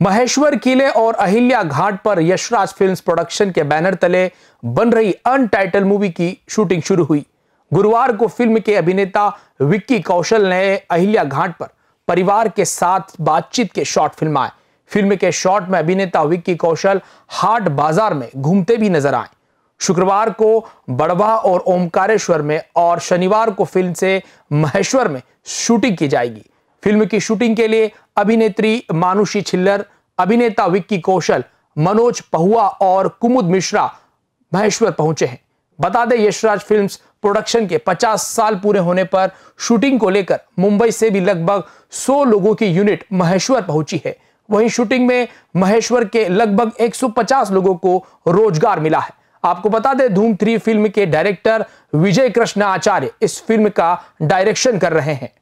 महेश्वर किले और अहिल्या घाट पर यशराज फिल्म्स प्रोडक्शन के बैनर तले बन रही अनटाइटल मूवी की शूटिंग शुरू हुई। गुरुवार को फ़िल्म के अभिनेता विक्की कौशल ने अहिल्या घाट पर परिवार के साथ बातचीत के शॉट फिल्माए फ़िल्म के शॉट में अभिनेता विक्की कौशल हाट बाज़ार में घूमते भी नज़र आए। शुक्रवार को बड़वा और ओमकारेश्वर में और शनिवार को फ़िल्म से महेश्वर में शूटिंग की जाएगी। फ़िल्म की शूटिंग के लिए अभिनेत्री मानुषी छिल्लर, अभिनेता विक्की कौशल, मनोज पहुआ और कुमुद मिश्रा महेश्वर पहुँचे हैं। बता दें, यशराज फिल्म्स प्रोडक्शन के 50 साल पूरे होने पर शूटिंग को लेकर मुंबई से भी लगभग 100 लोगों की यूनिट महेश्वर पहुँची है। वहीं शूटिंग में महेश्वर के लगभग 150 लोगों को रोज़गार मिला है। आपको बता दें, धूम थ्री फ़िल्म के डायरेक्टर विजय कृष्ण आचार्य इस फ़िल्म का डायरेक्शन कर रहे हैं।